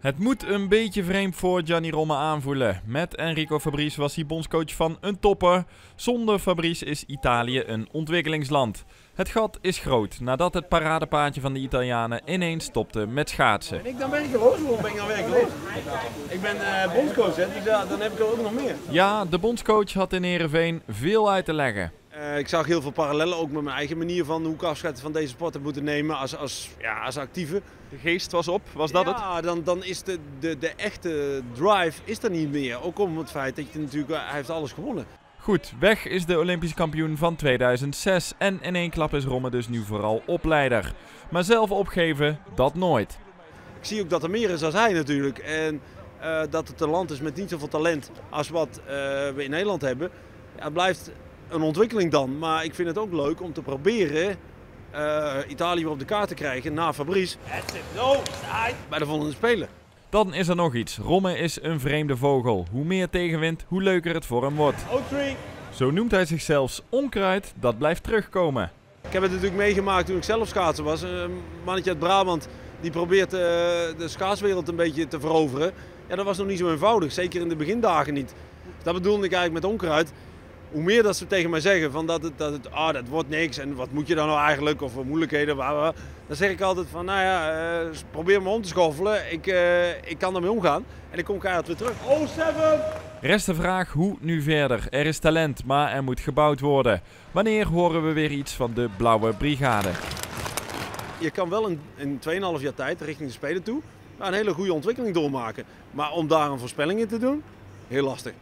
Het moet een beetje vreemd voor Gianni Romme aanvoelen. Met Enrico Fabrice was hij bondscoach van een topper. Zonder Fabrice is Italië een ontwikkelingsland. Het gat is groot nadat het paradepaadje van de Italianen ineens stopte met schaatsen. Ben ik dan werkeloos? Waarom ben ik dan werkeloos? Ik ben eh bondscoach, hè, dus ja, dan heb ik er ook nog meer. Ja, de bondscoach had in Heerenveen veel uit te leggen. Eh, ik zag heel veel parallellen, ook met mijn eigen manier van hoe ik afscheid van deze sport heb moeten nemen als, als, ja, als actieve. De geest was op, was dat het? Ja, dan, dan is de, de, de echte drive is er niet meer. Ook om het feit dat je natuurlijk, hij heeft alles gewonnen. Goed, weg is de Olympisch kampioen van 2006 en in één klap is Romme dus nu vooral opleider. Maar zelf opgeven, dat nooit. Ik zie ook dat er meer is dan hij natuurlijk. En eh, dat het een land is met niet zoveel talent als wat eh, we in Nederland hebben. Ja, het blijft een ontwikkeling dan. Maar ik vind het ook leuk om te proberen eh, Italië weer op de kaart te krijgen na Fabrice. Bij de volgende Spelen. Dan is er nog iets. Romme is een vreemde vogel. Hoe meer tegenwind, hoe leuker het voor hem wordt. Zo noemt hij zichzelf onkruid dat blijft terugkomen. Ik heb het natuurlijk meegemaakt toen ik zelf schaatsen was. Een mannetje uit Brabant die probeert eh, de schaatswereld een beetje te veroveren. Ja, dat was nog niet zo eenvoudig. Zeker in de begindagen niet. Dat bedoelde ik eigenlijk met onkruid. Hoe meer dat ze tegen mij zeggen van dat het, dat het ah, dat wordt niks en wat moet je dan nou eigenlijk of moeilijkheden. Dan zeg ik altijd van nou ja, eh, probeer me om te schoffelen. Ik, eh, ik kan ermee omgaan en ik kom keihard weer terug. Oh, seven! Rest de vraag hoe nu verder. Er is talent, maar er moet gebouwd worden. Wanneer horen we weer iets van de Blauwe Brigade? Je kan wel in, in 2,5 jaar tijd richting de Spelen toe een hele goede ontwikkeling doormaken. Maar om daar een voorspelling in te doen, heel lastig.